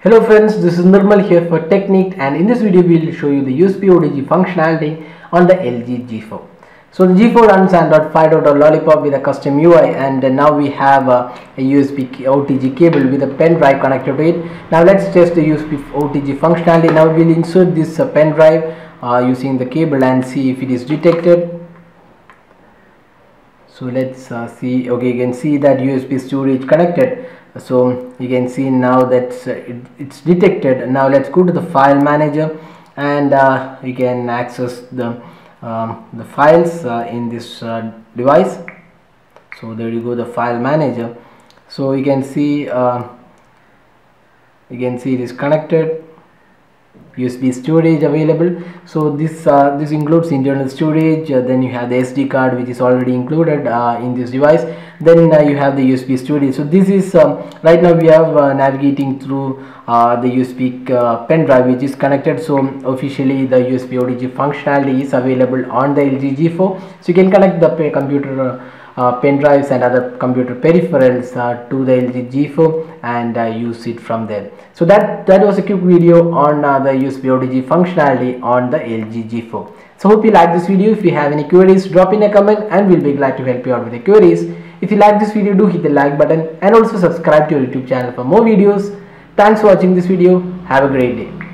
Hello friends, this is Nirmal here for Techniqued and in this video we will show you the USB OTG functionality on the LG G4. So the G4 runs Android 5.0 Lollipop with a custom UI and now we have uh, a USB OTG cable with a pen drive connected to it. Now let's test the USB OTG functionality. Now we will insert this uh, pen drive uh, using the cable and see if it is detected so let's uh, see okay you can see that USB storage connected so you can see now that uh, it, it's detected. Now let's go to the file manager and uh, you can access the um, the files uh, in this uh, device. So there you go the file manager. So you can see uh, you can see it is connected USB storage available. So this uh, this includes internal storage uh, then you have the SD card which is already included uh, in this device. Then uh, you have the USB storage. So this is um, right now we are uh, navigating through uh, the USB pen drive which is connected. So officially the USB OTG functionality is available on the LG G4 so you can connect the computer pen drives and other computer peripherals uh, to the LG G4 and uh, use it from there. So that that was a quick video on uh, the USB OTG functionality on the LG G4. So hope you like this video. If you have any queries, drop in a comment and we'll be glad to help you out with the queries. If you like this video, do hit the like button and also subscribe to our YouTube channel for more videos. Thanks for watching this video. Have a great day.